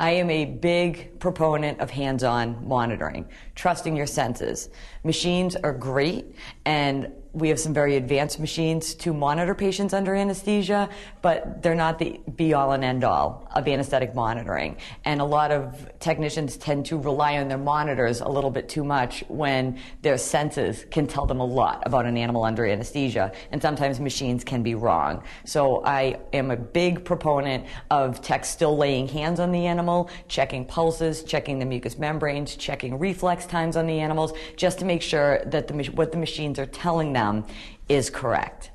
I am a big proponent of hands on monitoring, trusting your senses. Machines are great, and we have some very advanced machines to monitor patients under anesthesia, but they're not the be all and end all of anesthetic monitoring. And a lot of technicians tend to rely on their monitors a little bit too much when their senses can tell them a lot about an animal under anesthesia. And sometimes machines can be wrong. So I am a big proponent of techs still laying hands on the animal, checking pulses, checking the mucous membranes, checking reflex times on the animals, just to make sure that the, what the machines are telling them is correct.